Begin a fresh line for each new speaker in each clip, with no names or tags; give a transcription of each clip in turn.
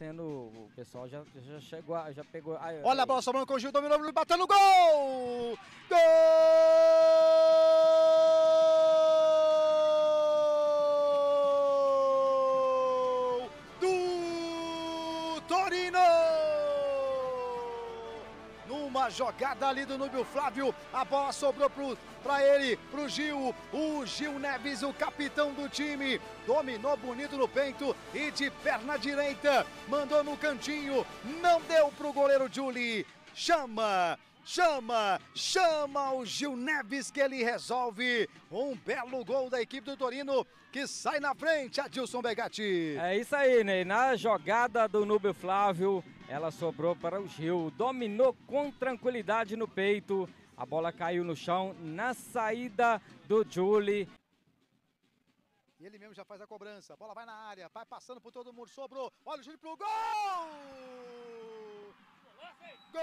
sendo. O pessoal já, já chegou, já pegou. Ai,
Olha a bola sobrando com o Gil, dominou, bateu no gol! Gol! Do Torino! Numa jogada ali do Núbio Flávio, a bola sobrou para ele, pro Gil. O Gil Neves, o capitão do time, dominou bonito no peito e de perna direita, mandou no cantinho, não deu pro goleiro Juli. Chama, chama, chama o Gil Neves que ele resolve. Um belo gol da equipe do Torino que sai na frente, Adilson Begatti.
É isso aí, Ney. Na jogada do Núbio Flávio, ela sobrou para o Gil, dominou com tranquilidade no peito. A bola caiu no chão na saída do Julie.
E ele mesmo já faz a cobrança. A bola vai na área, vai passando por todo mundo, sobrou. Olha o Júlio pro gol! Gol!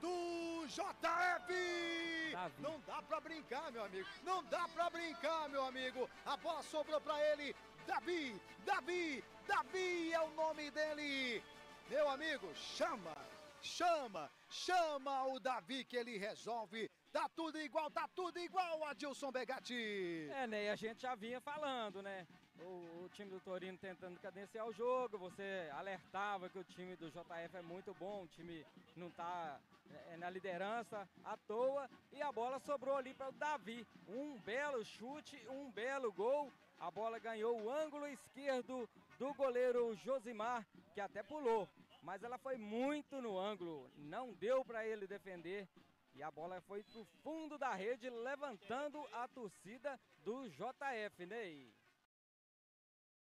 Do JF!
Davi.
Não dá pra brincar, meu amigo. Não dá pra brincar, meu amigo. A bola sobrou pra ele. Davi, Davi, Davi é o nome dele. Meu amigo, chama, chama, chama o Davi que ele resolve. Tá tudo igual, tá tudo igual, Adilson Begatti.
É, Ney, a gente já vinha falando, né? O, o, time do Torino tentando cadenciar o jogo, você alertava que o time do JF é muito bom, o time não tá é, na liderança à toa e a bola sobrou ali para o Davi. Um belo chute, um belo gol. A bola ganhou o ângulo esquerdo do goleiro Josimar, que até pulou, mas ela foi muito no ângulo, não deu para ele defender. E a bola foi pro fundo da rede, levantando a torcida do JF, Ney.